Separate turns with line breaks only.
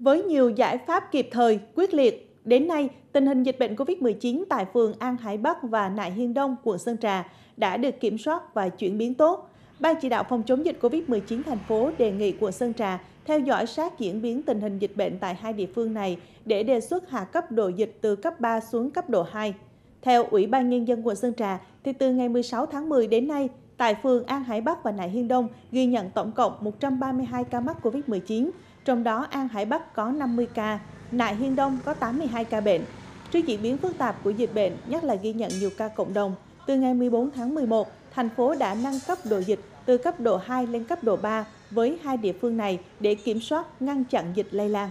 Với nhiều giải pháp kịp thời, quyết liệt, đến nay, tình hình dịch bệnh COVID-19 tại phường An Hải Bắc và Nại Hiên Đông, quận Sơn Trà đã được kiểm soát và chuyển biến tốt. Ban chỉ đạo phòng chống dịch COVID-19 thành phố đề nghị quận Sơn Trà theo dõi sát diễn biến tình hình dịch bệnh tại hai địa phương này để đề xuất hạ cấp độ dịch từ cấp 3 xuống cấp độ 2. Theo Ủy ban Nhân dân quận Sơn Trà, thì từ ngày 16 tháng 10 đến nay, tại phường An Hải Bắc và Nại Hiên Đông ghi nhận tổng cộng 132 ca mắc COVID-19, trong đó An Hải Bắc có 50 ca, Nại Hiên Đông có 82 ca bệnh. Trước diễn biến phức tạp của dịch bệnh, nhất là ghi nhận nhiều ca cộng đồng, từ ngày 14 tháng 11, thành phố đã nâng cấp độ dịch từ cấp độ 2 lên cấp độ 3 với hai địa phương này để kiểm soát ngăn chặn dịch lây lan.